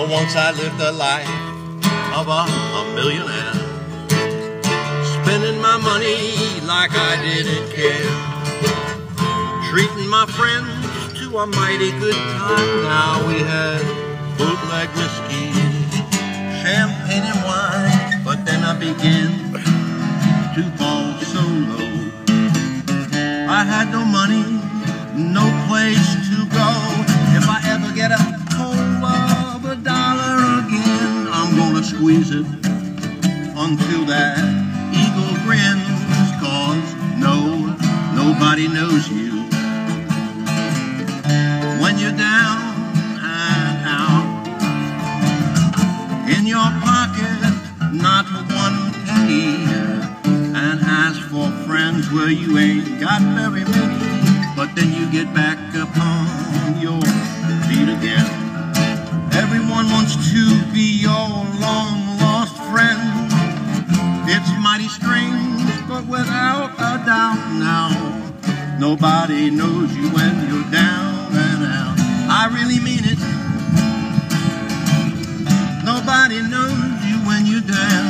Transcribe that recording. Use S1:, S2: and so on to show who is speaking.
S1: once I lived a life of a, a millionaire. Spending my money like I didn't care. Treating my friends to a mighty good time. Now we had bootleg whiskey, champagne and wine. But then I began to fall Until that eagle grins. Cause no, nobody knows you when you're down and out. In your pocket, not one penny. And ask for friends, where you ain't got very many. But then you get back upon Strange, but without a doubt now, nobody knows you when you're down and out. I really mean it. Nobody knows you when you're down